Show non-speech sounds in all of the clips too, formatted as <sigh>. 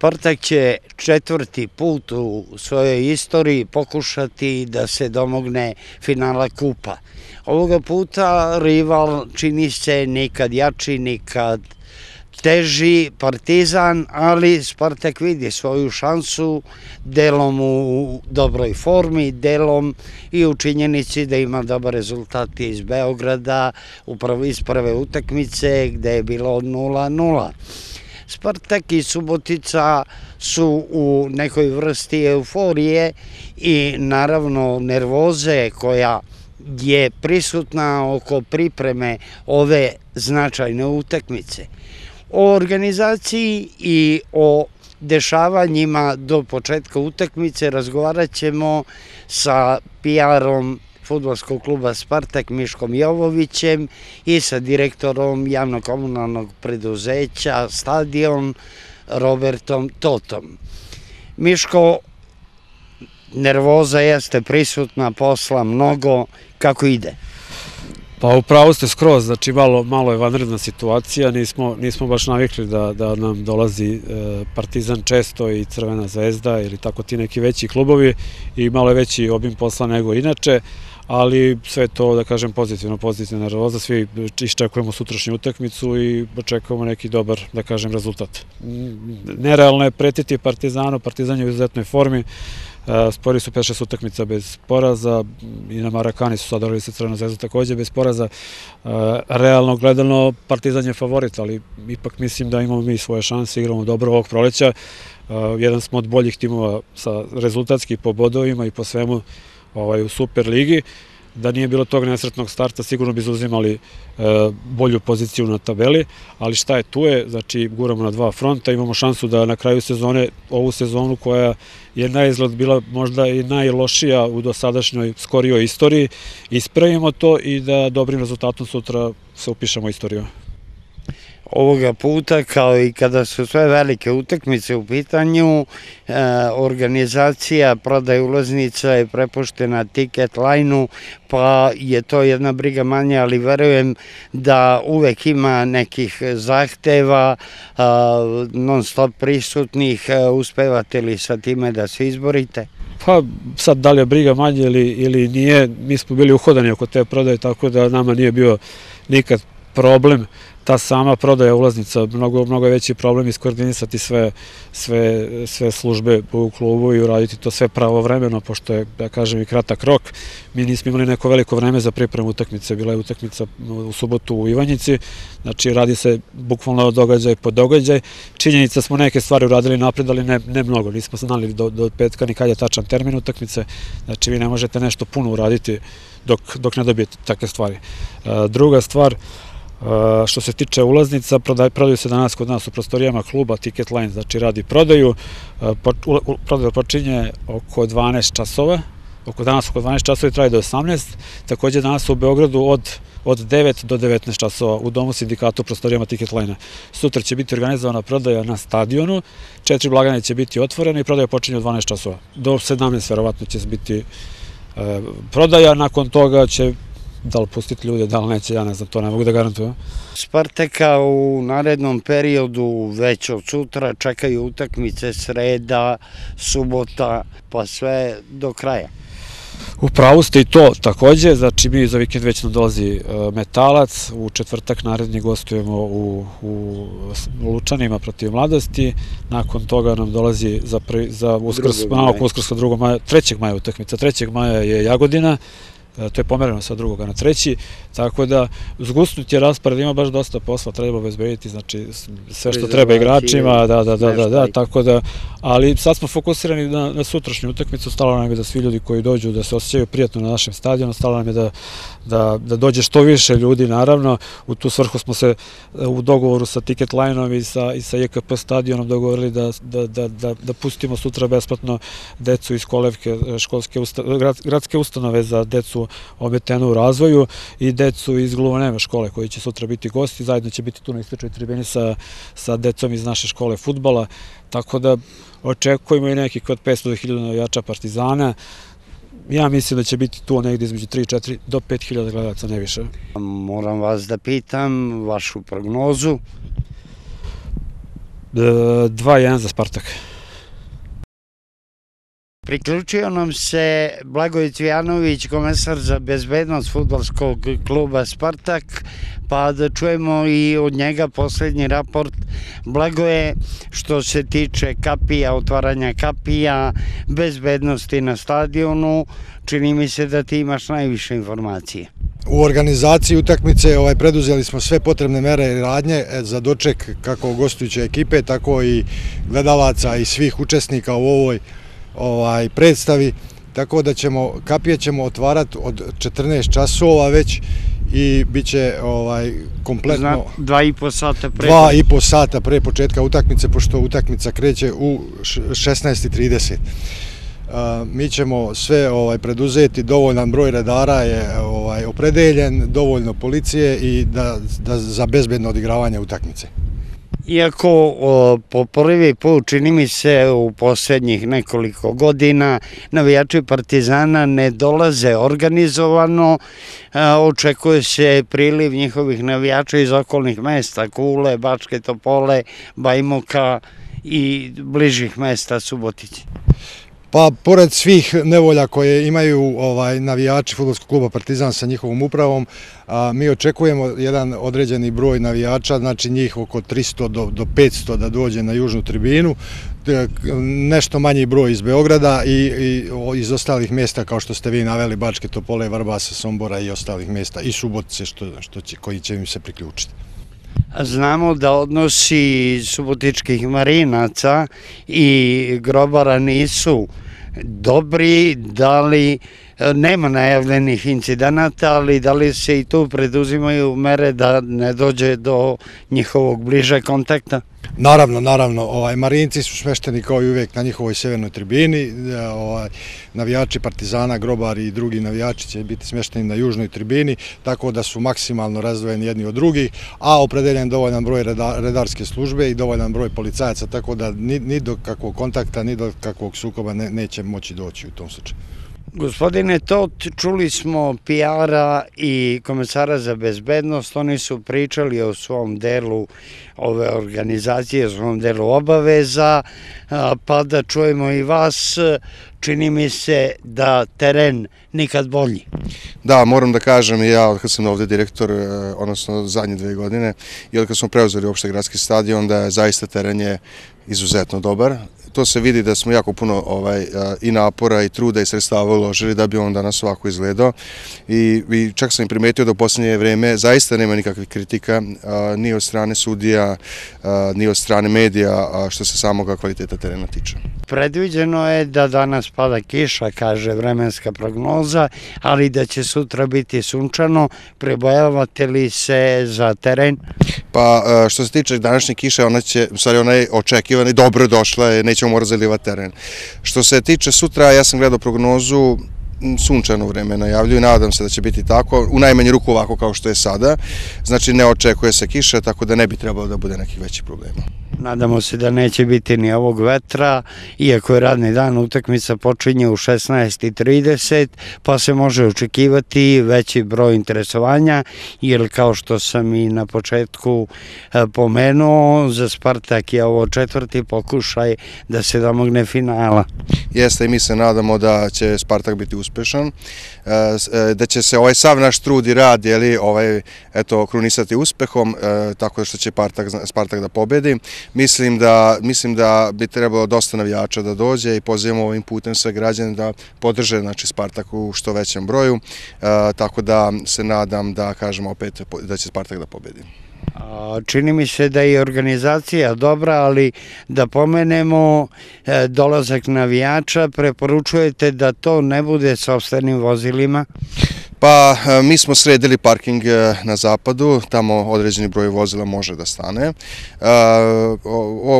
Spartak će četvrti put u svojoj istoriji pokušati da se domogne finala kupa. Ovoga puta rival čini se nikad jači, nikad teži Partizan, ali Spartak vidi svoju šansu delom u dobroj formi, delom i u činjenici da ima dobar rezultat iz Beograda, upravo iz prve utakmice gde je bilo 0-0. Spartak i Subotica su u nekoj vrsti euforije i naravno nervoze koja je prisutna oko pripreme ove značajne utakmice. O organizaciji i o dešavanjima do početka utakmice razgovarat ćemo sa PR-om futbolskog kluba Spartak Miškom Jovovićem i sa direktorom javnokomunalnog preduzeća Stadion Robertom Totom. Miško, nervoza jeste prisutna, posla mnogo, kako ide? Pa upravo ste skroz, znači malo, malo je vanredna situacija, nismo, nismo baš navikli da, da nam dolazi e, Partizan često i Crvena zvezda ili tako ti neki veći klubovi i malo je veći obim posla nego inače ali sve to, da kažem, pozitivno, pozitivno nervoza, svi iščekujemo sutrašnju utakmicu i očekujemo neki dobar, da kažem, rezultat. Nerealno je pretiti Partizanu, Partizan je u izuzetnoj formi, e, spori su 5-6 utakmica bez poraza i na Marakani su sad sa Crvena zvezda takođe bez poraza. E, realno gledano Partizan je favorit, ali ipak mislim da imamo mi svoje šanse, igramo dobro ovog proleća. E, jedan smo od boljih timova sa rezultatski po bodovima i po svemu ovaj, u Super ligi. Da nije bilo tog nesretnog starta, sigurno bi zauzimali e, bolju poziciju na tabeli, ali šta je tu je, znači guramo na dva fronta, imamo šansu da na kraju sezone, ovu sezonu koja je na izgled bila možda i najlošija u dosadašnjoj skorijoj istoriji, ispravimo to i da dobrim rezultatom sutra se upišemo istoriju ovoga puta kao i kada su sve velike utakmice u pitanju e, organizacija prodaje ulaznica je prepuštena ticket lajnu pa je to jedna briga manja ali verujem da uvek ima nekih zahteva e, non stop prisutnih e, uspevate li sa time da se izborite? Pa sad da li je briga manje ili, ili nije, mi smo bili uhodani oko te prodaje tako da nama nije bio nikad problem ta sama prodaja ulaznica, mnogo, mnogo je veći problem iskoordinisati sve, sve, sve službe u klubu i uraditi to sve pravovremeno, pošto je, da kažem, i kratak rok. Mi nismo imali neko veliko vreme za pripremu utakmice, bila je utakmica u subotu u Ivanjici, znači radi se bukvalno događaj po događaj. Činjenica smo neke stvari uradili napred, ali ne, ne mnogo, nismo znali do, do petka ni kad je tačan termin utakmice, znači vi ne možete nešto puno uraditi dok, dok ne dobijete takve stvari. Druga stvar, Što se tiče ulaznica, prodaj, prodaju se danas kod nas u prostorijama kluba Ticket Line, znači radi prodaju. Prodaju počinje oko 12 časova, oko danas oko 12 časova i traje do 18. Takođe danas u Beogradu od od 9 do 19 časova u domu sindikata u prostorijama Ticket Line. Sutra će biti organizovana prodaja na stadionu, četiri blagane će biti otvorene i prodaja počinje od 12 časova. Do 17 verovatno će biti e, prodaja, nakon toga će da li pustiti ljude, da li neće, ja ne znam, to ne mogu da garantujem. Spartaka u narednom periodu već od sutra čekaju utakmice sreda, subota, pa sve do kraja. U pravu ste i to takođe, znači mi za vikend već nam dolazi e, metalac, u četvrtak naredni gostujemo u, u Lučanima protiv mladosti, nakon toga nam dolazi za, prvi, za uskrs, malo uskrska 2. maja, 3. maja utakmica, 3. maja je Jagodina, to je pomereno sa drugoga na treći, tako da zgusnut je raspored, ima baš dosta posla, treba obezbediti, znači sve što treba igračima, da, da, da, da, da, tako da, ali sad smo fokusirani na, na sutrašnju utakmicu, stalo nam je da svi ljudi koji dođu da se osjećaju prijatno na našem stadionu, stalo nam je da, da, da dođe što više ljudi, naravno, u tu svrhu smo se e, u dogovoru sa Ticket Line-om i sa, i sa JKP stadionom dogovorili da, da, da, da, da pustimo sutra besplatno decu iz kolevke, e, školske usta, gradske ustanove za decu ometenu u razvoju i decu iz Gluvoneme škole koji će sutra biti gosti, zajedno će biti tu na istočnoj tribini sa, sa decom iz naše škole futbala, tako da očekujemo i nekih kod 500 do 1000 navijača Partizana, ja mislim da će biti tu negde između 3, 4 do 5000 gledalaca, ne više. Moram vas da pitam vašu prognozu. 2-1 za Spartak. Priključio nam se Blagoje Cvijanović, komesar za bezbednost futbolskog kluba Spartak, pa da čujemo i od njega poslednji raport. Blagoje, što se tiče kapija, otvaranja kapija, bezbednosti na stadionu, čini mi se da ti imaš najviše informacije. U organizaciji utakmice ovaj, preduzeli smo sve potrebne mere i radnje e, za doček kako gostujuće ekipe, tako i gledalaca i svih učesnika u ovoj ovaj predstavi, tako da ćemo, kapije ćemo otvarati od 14 časova već i bit će ovaj, kompletno... Zna, dva i po sata pre... Dva i po sata pre početka utakmice, pošto utakmica kreće u 16.30. Uh, mi ćemo sve ovaj preduzeti, dovoljan broj redara je ovaj opredeljen, dovoljno policije i da, da za bezbedno odigravanje utakmice. Iako o, po prvi put čini mi se u poslednjih nekoliko godina navijači Partizana ne dolaze organizovano, a, očekuje se priliv njihovih navijača iz okolnih mesta, Kule, Bačke Topole, Bajmoka i bližih mesta Subotići. Pa, pored svih nevolja koje imaju ovaj navijači futbolskog kluba Partizan sa njihovom upravom, a, mi očekujemo jedan određeni broj navijača, znači njih oko 300 do, do 500 da dođe na južnu tribinu, nešto manji broj iz Beograda i, i iz ostalih mesta kao što ste vi naveli, Bačke Topole, Varbasa, Sombora i ostalih mesta i Subotice što, što će, koji će im se priključiti. Znamo da odnosi subotičkih marinaca i grobara nisu dobri, da li nema najavljenih incidenata, ali da li se i tu preduzimaju mere da ne dođe do njihovog bliže kontakta? Naravno, naravno, ovaj, Marinci su smešteni kao i uvek na njihovoj severnoj tribini, e, ovaj, navijači Partizana, Grobari i drugi navijači će biti smešteni na južnoj tribini, tako da su maksimalno razdvojeni jedni od drugih, a opredeljen dovoljan broj redarske službe i dovoljan broj policajaca, tako da ni, ni do kakvog kontakta, ni do kakvog sukoba ne, neće moći doći u tom slučaju. Gospodine Tot, čuli smo PR-a i komesara za bezbednost, oni su pričali o svom delu ove organizacije, o svom delu obaveza, pa da čujemo i vas, čini mi se da teren nikad bolji. Da, moram da kažem, ja kad sam ovde direktor, e, odnosno zadnje dve godine, i od kad smo preuzeli uopšte gradski stadion, da je zaista teren je izuzetno dobar to se vidi da smo jako puno ovaj, i napora i truda i sredstava uložili da bi on danas ovako izgledao i, čak sam i primetio da u poslednje vreme zaista nema nikakvih kritika ni od strane sudija, ni od strane medija što se samoga kvaliteta terena tiče. Predviđeno je da danas pada kiša, kaže vremenska prognoza, ali da će sutra biti sunčano. Prebojavate li se za teren? Pa što se tiče današnje kiše, ona će, stvari ona je očekivana i dobro došla, nećemo morati zalivati teren. Što se tiče sutra, ja sam gledao prognozu, sunčano vreme najavljuju, nadam se da će biti tako, u najmanji ruku ovako kao što je sada, znači ne očekuje se kiša, tako da ne bi trebalo da bude nekih većih problema. Nadamo se da neće biti ni ovog vetra, iako je radni dan utakmica počinje u 16.30, pa se može očekivati veći broj interesovanja, jer kao što sam i na početku e, pomenuo, za Spartak je ovo četvrti pokušaj da se domogne finala. Jeste i mi se nadamo da će Spartak biti uspešan, e, e, da će se ovaj sav naš trud i rad, jeli, ovaj, eto, krunisati uspehom, tako što će Spartak, Spartak da pobedi. Mislim da, mislim da bi trebalo dosta navijača da dođe i pozivamo ovim putem sve građane da podrže znači, Spartak u što većem broju, e, tako da se nadam da kažemo opet da će Spartak da pobedi. Čini mi se da je organizacija dobra, ali da pomenemo e, dolazak navijača, preporučujete da to ne bude sobstvenim vozilima? Pa e, mi smo sredili parking e, na zapadu, tamo određeni broj vozila može da stane.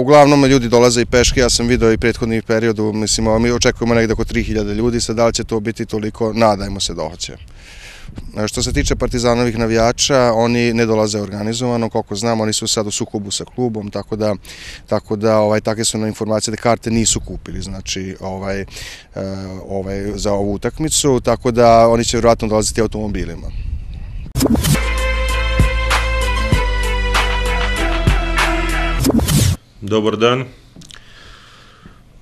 Uglavnom ljudi dolaze i peške, ja sam video i prethodni periodu, mislim, mi očekujemo negde oko 3000 ljudi, sad da li će to biti toliko, nadajmo se da hoće. Što se tiče partizanovih navijača, oni ne dolaze organizovano, koliko znam, oni su sad u sukobu sa klubom, tako da, tako da ovaj, takve su na informacije da karte nisu kupili, znači, ovaj, ovaj, za ovu utakmicu, tako da oni će vjerojatno dolaziti automobilima. Добр дан.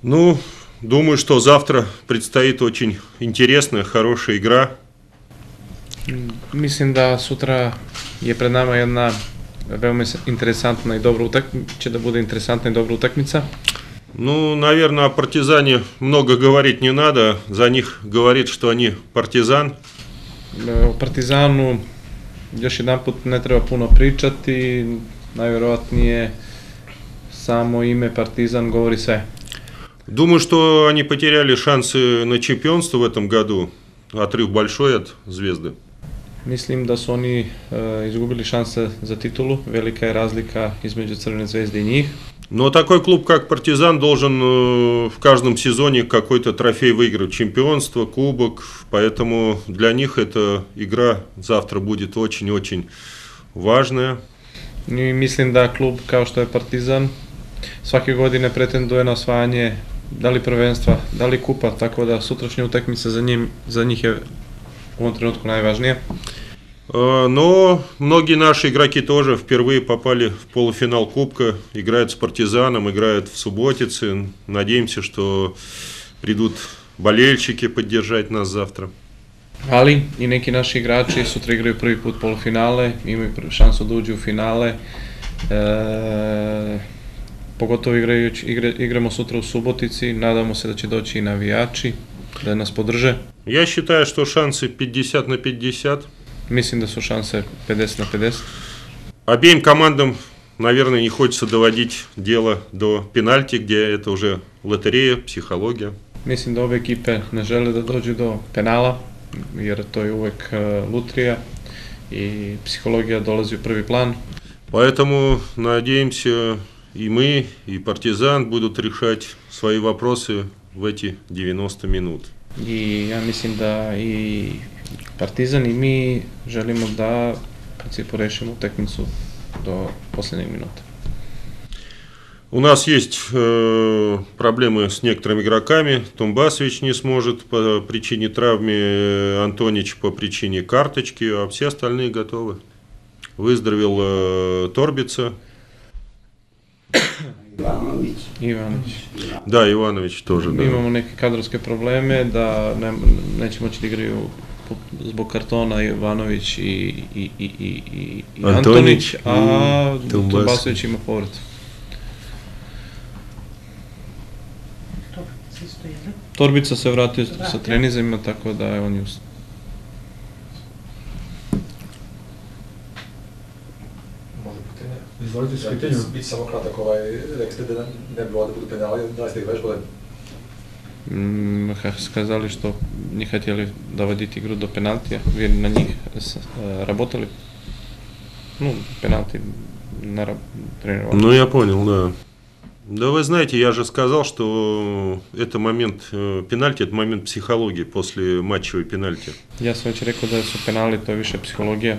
Ну, думаю, что завтра предстоит очень интересная, хорошая игра. Mislim da sutra je pred nama jedna veoma interesantna i dobra utakmica, će da bude interesantna i dobra utakmica. Ну, наверное, о партизане много говорить не надо. За них говорит, что они партизан. O Partizanu još jedan put ne treba puno pričati, najverovatnije samo ime Partizan govori sve. Думаю, что они потеряли шансы на чемпионство в этом году. Отрыв большой от звезды. Mislim da su oni e, izgubili šanse za titulu, velika je razlika između Crvene zvezde i njih. Но такой клуб, как «Партизан», должен э, в каждом сезоне какой-то трофей выиграть. Чемпионство, кубок. Поэтому для них эта игра завтра будет очень-очень важная. Klub kao što je Partizan svake godine pretenduje na osvajanje da li prvenstva, da li kupa, tako da sutrašnja utakmica za, njim, za njih je u ovom trenutku najvažnija. Э, Но многие наши игроки тоже впервые попали в полуфинал Кубка, играют с «Партизаном», играют в Субботице. Надеемся, что придут болельщики поддержать нас завтра. Ali i neki naši igrači sutra igraju prvi put polufinale, imaju prvi šansu da uđu u finale. E, pogotovo igrajući, igre, igramo sutra u Subotici, nadamo se da će doći i navijači da nas podrže. Я считаю, что шансы 50 на 50. Mislim da su šanse 50 na 50. Обеим командам, наверное, не хочется доводить дело до пенальти, где это уже лотерея, психология. Mislim da obe ekipe ne žele da dođu do penala, jer to je uvek lutrija i psihologija dolazi u prvi plan. Поэтому, надеемся, и мы, и партизан будут решать свои вопросы в эти 90 минут. I ja mislim da i Partizan i mi želimo da u principu rešimo utakmicu do poslednjeg minuta. У нас есть э, проблемы с некоторыми игроками. Тумбасович не сможет по причине травмы, э, Антонич по причине карточки, а все остальные готовы. Выздоровел э, Торбица, <coughs> Ivanović. Ivanović. да, Иванович тоже, Mi да. imamo neke kadrovske probleme da ne, neće moći da igraju zbog kartona Ivanović i, i, i, i, i, i Antonić Antonić, a Tumbasović. Ima povred. Torbica se vratio sa trenizama, tako da je on je Izvolite s pitanjem. Biti samo kratak, ovaj, rekli ste da ne bi ovde budu penali, da li ste ih vežbali? Сказали, что не хотели доводить игру до пенальти. Вы на них с- э, работали? Ну, пенальти на тренировали. Ну, я понял, да. Да вы знаете, я же сказал, что это момент э, пенальти, это момент психологии после матчевой пенальти. Rekao da su penali, to je više psihologija.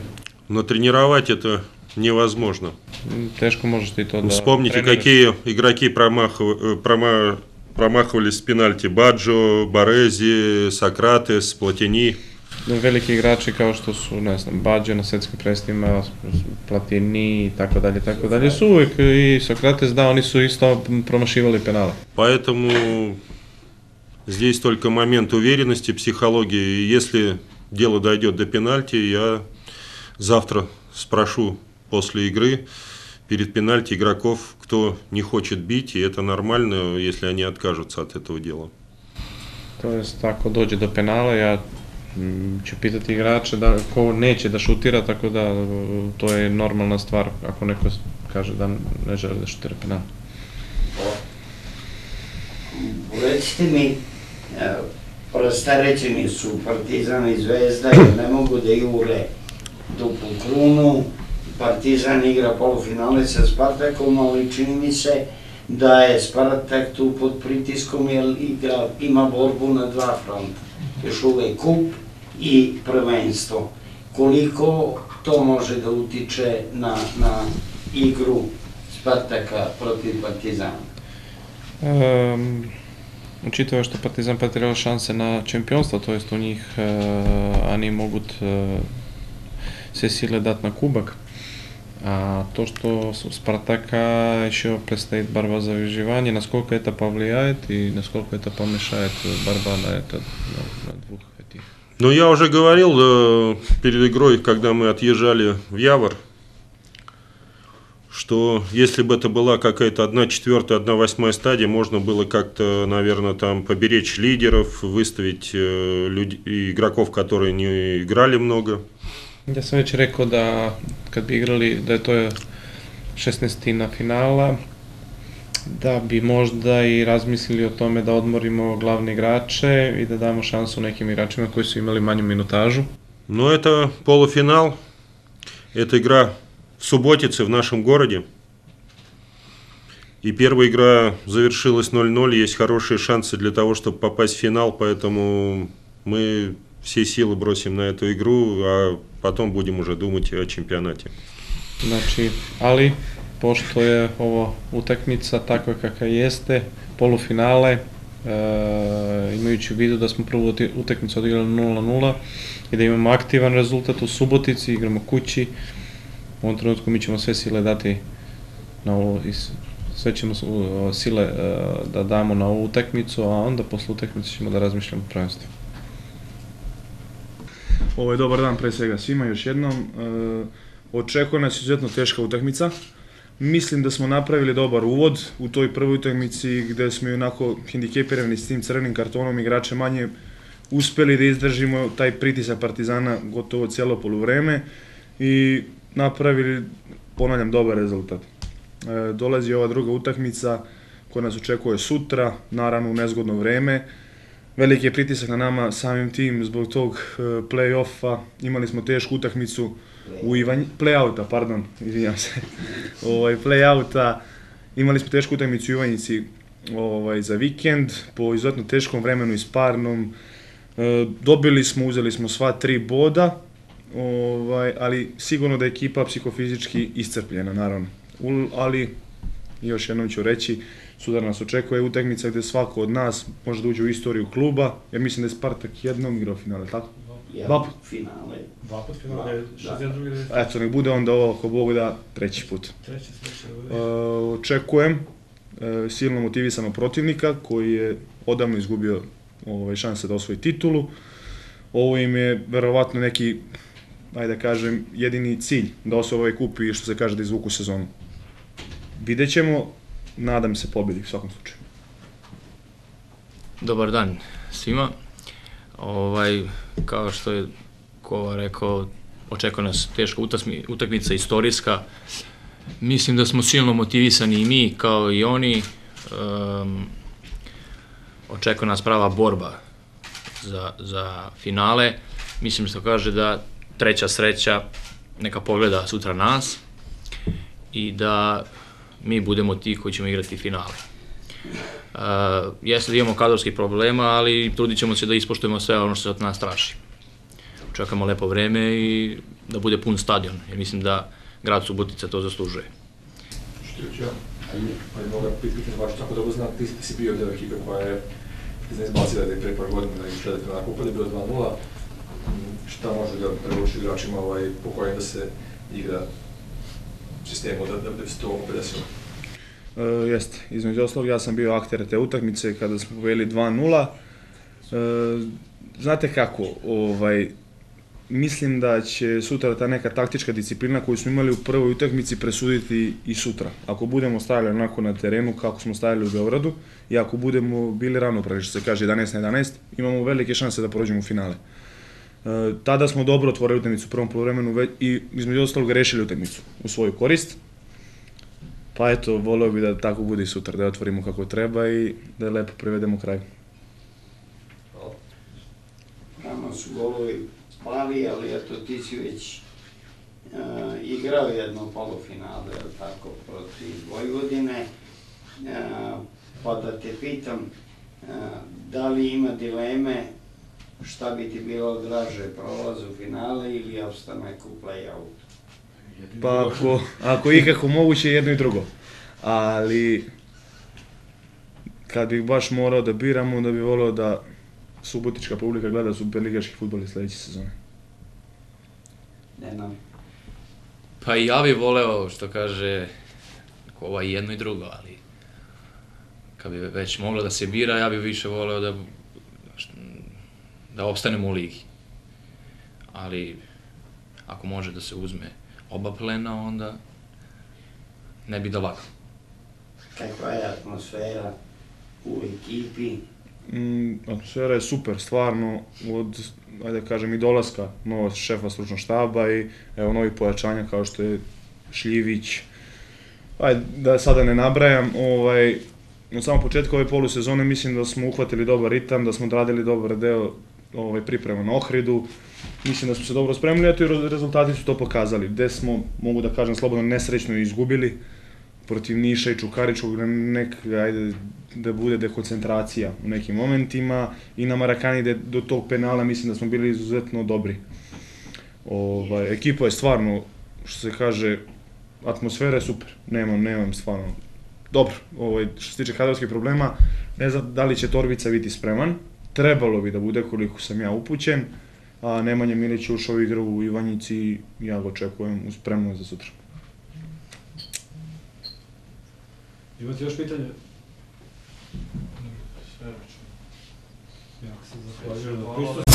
Но тренировать это невозможно. М, Teško možeš ti to da Вспомните, treniraš. какие игроки промахов- э, прома- промахивались с пенальти. Баджо, Борези, Сократес, Платини. Veliki igrači kao što su, ne znam, Bađe na svetskim predstavima, Platini i tako dalje, tako dalje, su uvek i Sokrates, da, oni su isto promašivali penale. Поэтому здесь только момент уверенности, психологии. И Если дело дойдет до пенальти, я завтра спрошу после игры перед пенальти игроков, кто не хочет бить, и это нормально, если они откажутся от этого дела. To jest, ako dođe do penala, ja mm, ću pitati igrače da, ko neće da šutira, tako da e, to je normalna stvar ako neko kaže da ne želi da šutira penal. Recite mi, e, prostarećeni su Partizan i Zvezda ne mogu da jure duplu krunu. Partizan igra polufinale sa Spartakom, ali čini mi se da je Spartak tu pod pritiskom jer igra, ima borbu na dva fronta. Još uvek kup i prvenstvo. Koliko to može da utiče na, na igru Spartaka protiv Partizana? Um, учитывая, что Партизан потерял шансы на чемпионство, то есть у них э, они могут э, все силы дать на А то, что Спартака еще предстоит борьба за выживание, насколько это повлияет и насколько это помешает борьба на, это, на, на двух этих? Ну, я уже говорил э, перед игрой, когда мы отъезжали в Явор, что если бы это была какая-то одна четвертая, одна восьмая стадия, можно было как-то, наверное, там поберечь лидеров, выставить э, люд... игроков, которые не играли много. Ja sam već rekao da kad bi igrali, da je to 16. finala, da bi možda i razmislili o tome da odmorimo glavne igrače i da damo šansu nekim igračima koji su imali manju minutažu. Но это полуфинал, это игра в Субботице в нашем городе. И первая игра завершилась 0-0, есть хорошие шансы для того, чтобы попасть в финал, поэтому мы все силы бросим на эту игру, а потом будем уже думать о čempionate. Znači, ali pošto je ovo utakmica takva kakva jeste, polufinale, e, imajući u vidu da smo prvu utakmicu odigrali 0-0 i da imamo aktivan rezultat u Subotici, igramo kući, u ovom trenutku mi ćemo sve sile dati na ovo, sve ćemo sile da damo na ovu utakmicu, a onda posle utakmice ćemo da razmišljamo o prvenstvu. Ovo je dobar dan pre svega svima još jednom. E, očekuje nas izuzetno teška utakmica. Mislim da smo napravili dobar uvod u toj prvoj utakmici gde smo i onako hendikepirani s tim crvenim kartonom igrače manje uspeli da izdržimo taj pritisak Partizana gotovo cijelo poluvreme i napravili, ponavljam, dobar rezultat. E, dolazi ova druga utakmica koja nas očekuje sutra, naravno u nezgodno vreme veliki je pritisak na nama samim tim zbog tog uh, play-offa. Imali smo tešku utakmicu u Ivanj... play-outa, pardon, izvinjam se. <laughs> ovaj, play-outa. Imali smo tešku utakmicu u Ivanjici ovaj, za vikend, po izuzetno teškom vremenu i sparnom. E, dobili smo, uzeli smo sva tri boda, ovaj, ali sigurno da je ekipa psihofizički iscrpljena, naravno. U, ali, još jednom ću reći, Sutra nas očekuje utakmica gde svako od nas može da uđe u istoriju kluba. Ja mislim da je Spartak jednom igrao finale, tako? Dva put. Finale. Dva put finale, 62. Da. Eto, nek bude onda ovo, ako Bog da, treći put. Treći, treći. Uh, očekujem uh, silno motivisanog protivnika koji je odavno izgubio ovaj, šanse da osvoji titulu. Ovo im je verovatno neki, ajde da kažem, jedini cilj da osvoje ovaj kup i što se kaže da izvuku sezonu. Videćemo, nadam se pobedi u svakom slučaju. Dobar dan svima. Ovaj, kao što je Kova rekao, očekuje nas teška utakmica, istorijska. Mislim da smo silno motivisani i mi, kao i oni. Um, očekuje nas prava borba za, za finale. Mislim što kaže da treća sreća neka pogleda sutra nas i da mi budemo ti koji ćemo igrati finale. Uh, jeste da imamo kadrovskih problema, ali trudit ćemo se da ispoštujemo sve ono što se od nas traži. Čekamo lepo vreme i da bude pun stadion, jer mislim da grad Subotica to zaslužuje. Pa je moga pitati baš tako dobro znam, ti, ti si bio deo ekipe koja je ne izbacila da je pre par godina da kupa, da je bilo 2-0. Šta može da prevuči igračima ovaj, po kojem da se igra sistemu da, da, da bi se to opet desilo? Uh, jeste, između ostalog ja sam bio akter te utakmice kada smo pobedili 2-0. Uh, znate kako, ovaj, mislim da će sutra ta neka taktička disciplina koju smo imali u prvoj utakmici presuditi i sutra. Ako budemo stavili onako na terenu kako smo stavili u Beogradu i ako budemo bili ravnopravni, što se kaže 11 na 11, imamo velike šanse da prođemo u finale. E, tada smo dobro otvorili utakmicu u prvom polovremenu i između ostalog rešili utakmicu u svoju korist. Pa eto, voleo bi da tako bude i sutra, da je otvorimo kako treba i da je lepo privedemo kraj. Nama su golovi pali, ali eto ti si već uh, igrao jedno polufinale, tako, protiv Vojvodine. Uh, pa da te pitam, da li ima dileme šta bi ti bilo draže, prolaz u finale ili ostanak u play-out? Pa ako, ako ikako moguće jedno i drugo. Ali kad bih baš morao da biram, onda bih volio da subotička publika gleda superligaški futbol i sledeće sezone. Nenam. Pa i ja bih voleo, što kaže, ova i jedno i drugo, ali kad bi već moglo da se bira, ja bih više voleo da, da opstanemo u ligi. Ali, ako može da se uzme oba plena, onda ne bi da lagao. Kakva je atmosfera u ekipi? Mm, atmosfera je super, stvarno, od, ajde da kažem, i dolaska novog šefa stručnog štaba i evo novih pojačanja kao što je Šljivić, ajde da sada ne nabrajam, ovaj, od samog početka ove polusezone mislim da smo uhvatili dobar ritam, da smo odradili dobar deo ovaj, priprema na Ohridu, mislim da smo se dobro spremili, eto i rezultati su to pokazali, gde smo, mogu da kažem slobodno, nesrećno izgubili, protiv Niša i Čukaričkog na nek, ajde, da bude dekoncentracija u nekim momentima. I na Marakani da do tog penala mislim da smo bili izuzetno dobri. Ovaj, ekipa je stvarno, što se kaže, atmosfera je super, nemam, nemam stvarno. Dobro, ovaj, što se tiče kadrovskih problema, ne znam da li će Torbica biti spreman, trebalo bi da bude koliko sam ja upućen, a Nemanja Milić je ušao u igru u Ivanjici, ja ga očekujem u spremnost za sutra. Imate još pitanje? Ja se zahvaljujem.